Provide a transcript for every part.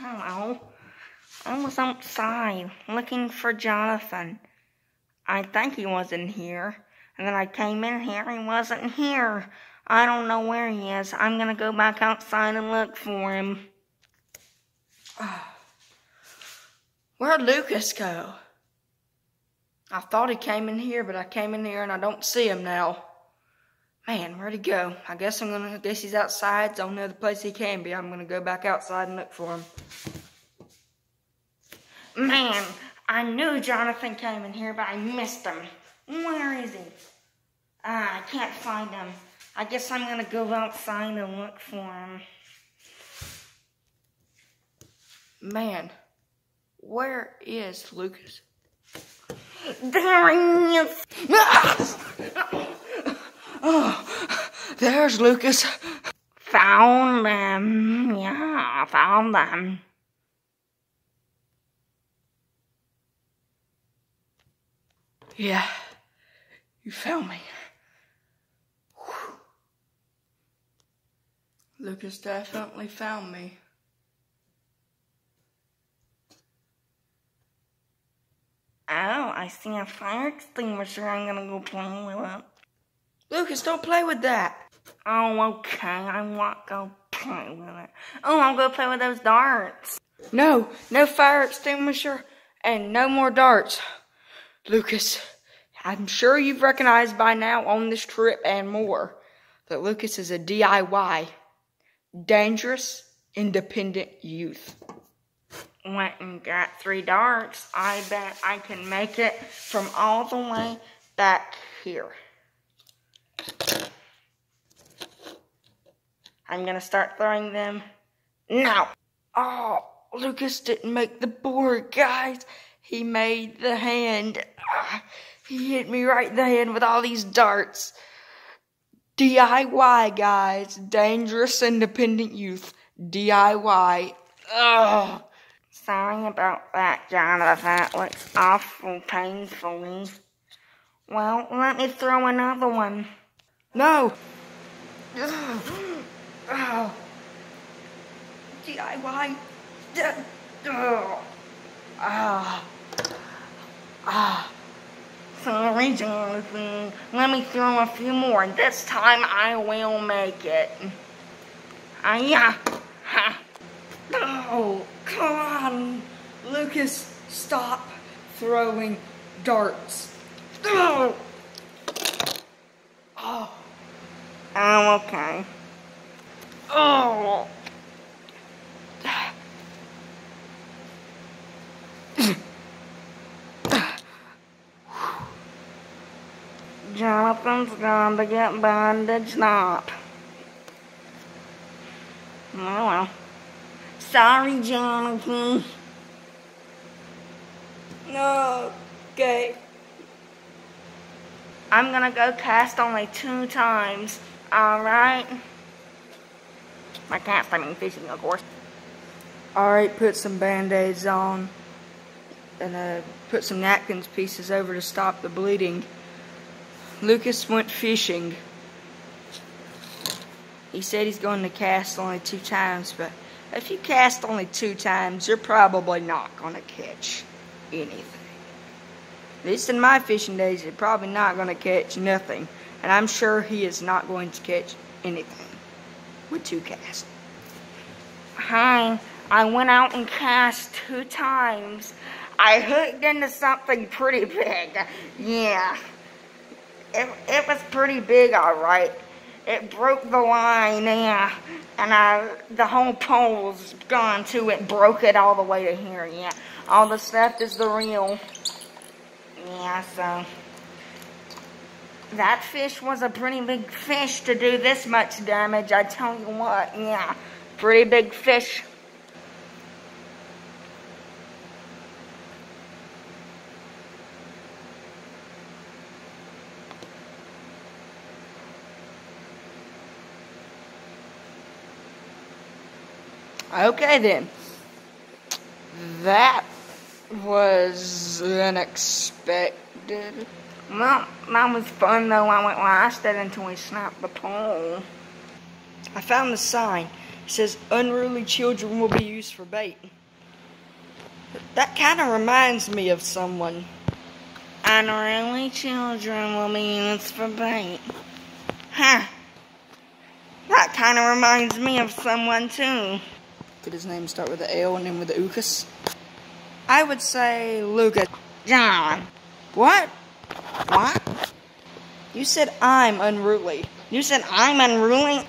Hello. I was outside looking for Jonathan. I think he wasn't here. And then I came in here, he wasn't here. I don't know where he is. I'm gonna go back outside and look for him. Where'd Lucas go? I thought he came in here, but I came in here and I don't see him now. Man, where'd he go? I guess I'm gonna I guess he's outside. It's the only other place he can be. I'm gonna go back outside and look for him. Man, I knew Jonathan came in here, but I missed him. Where is he? Ah, I can't find him. I guess I'm gonna go outside and look for him. Man, where is Lucas? There he is! Oh, there's Lucas. Found them. Yeah, I found them. Yeah, you found me. Whew. Lucas definitely found me. Oh, I see a fire extinguisher. I'm gonna go play with it. Lucas, don't play with that. Oh, okay. I won't go play with it. Oh, I'll go play with those darts. No, no fire extinguisher and no more darts. Lucas, I'm sure you've recognized by now on this trip and more that Lucas is a DIY, dangerous, independent youth. Went and got three darts. I bet I can make it from all the way back here. I'm gonna start throwing them now. Oh, Lucas didn't make the board, guys. He made the hand. Ah, he hit me right in the hand with all these darts. DIY, guys. Dangerous independent youth. DIY. Ugh. Sorry about that, Jonathan. That looks awful painful. Well, let me throw another one. No. Oh. DIY. Ugh. Ah. Ah. Sorry, Jonathan. Let me throw a few more. This time I will make it. Ah, yeah. Ha. Oh, come on. Lucas, stop throwing darts. Oh. Oh. Oh, okay. Oh. Jonathan's gone to get bandaged up. Oh well. Sorry, Jonathan. No. Okay. I'm gonna go cast only two times. Alright? My cast, I mean fishing, of course. Alright, put some band-aids on. And uh, put some napkins pieces over to stop the bleeding. Lucas went fishing. He said he's going to cast only two times, but if you cast only two times, you're probably not going to catch anything. At least in my fishing days, you're probably not going to catch nothing. And I'm sure he is not going to catch anything with two casts. Hi, I went out and cast two times. I hooked into something pretty big. Yeah. It, it was pretty big, alright. It broke the line, yeah. And I, the whole pole's gone too. It broke it all the way to here, yeah. All the stuff is the reel. Yeah, so. That fish was a pretty big fish to do this much damage, I tell you what, yeah. Pretty big fish. Okay then. That was unexpected. Well, that was fun though. I went lasted until we snapped the pole. I found the sign. It says unruly children will be used for bait. That kind of reminds me of someone. Unruly children will be used for bait. Huh. That kind of reminds me of someone too. Could his name start with the L and end with the Ucas? I would say Lucas. John. What? What? You said I'm unruly. You said I'm unruly?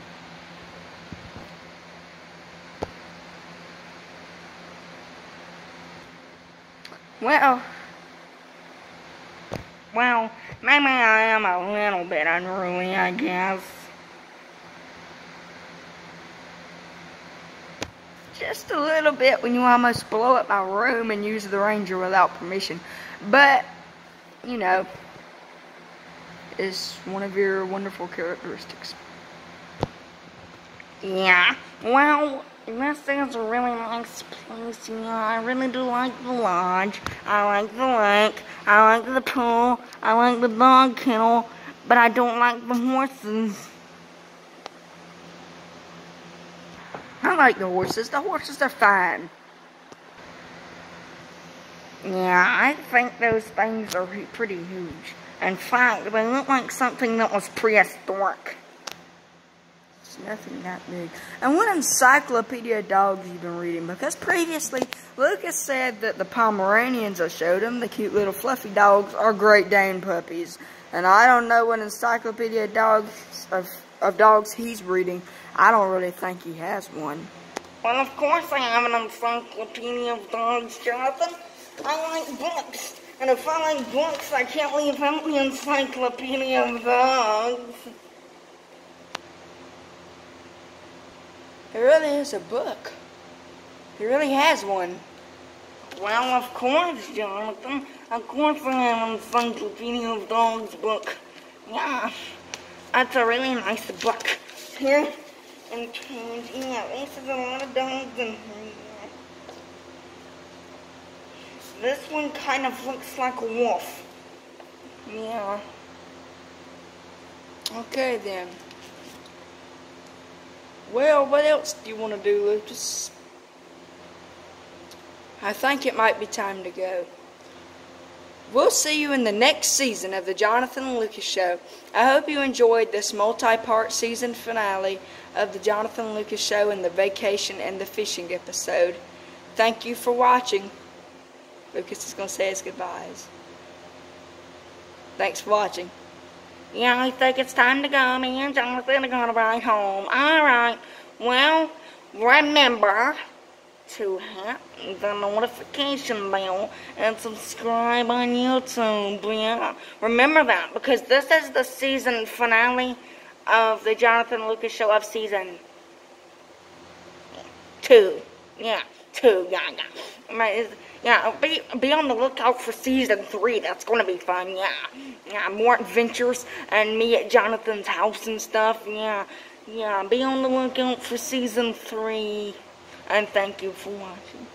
Well, well, maybe I am a little bit unruly, I guess. Just a little bit when you almost blow up my room and use the ranger without permission. But, you know, it's one of your wonderful characteristics. Yeah, well, this is a really nice place. Yeah, I really do like the lodge. I like the lake. I like the pool. I like the dog kennel. But I don't like the horses. I like the horses. The horses are fine. Yeah, I think those things are pretty huge. In fact, they looked like something that was prehistoric. It's nothing that big. And what encyclopedia dogs you've been reading? Because previously, Lucas said that the Pomeranians I showed him, the cute little fluffy dogs, are Great Dane puppies. And I don't know what encyclopedia dogs of, of dogs he's reading. I don't really think he has one. Well, of course I have an encyclopedia of dogs, Jonathan. I like books. And if I like books, I can't leave out the encyclopedia of dogs. It really is a book. He really has one. Well, of course, Jonathan. Of course I have an encyclopedia of dogs book. Yeah, that's a really nice book. Here, and yeah, this is a lot of dogs in here. This one kind of looks like a wolf. Yeah. Okay then. Well, what else do you want to do, Lucas? I think it might be time to go. We'll see you in the next season of the Jonathan Lucas Show. I hope you enjoyed this multi-part season finale of the Jonathan Lucas Show and the vacation and the fishing episode. Thank you for watching. Lucas is going to say his goodbyes. Thanks for watching. Yeah, I think it's time to go. Me and Jonathan are going to ride home. Alright. Well, remember to hit the notification bell and subscribe on YouTube. Yeah. Remember that because this is the season finale of the Jonathan Lucas Show of season two. Yeah, two. Yeah, yeah. Yeah, be, be on the lookout for season three. That's going to be fun, yeah. Yeah, more adventures and me at Jonathan's house and stuff, yeah. Yeah, be on the lookout for season three. And thank you for watching.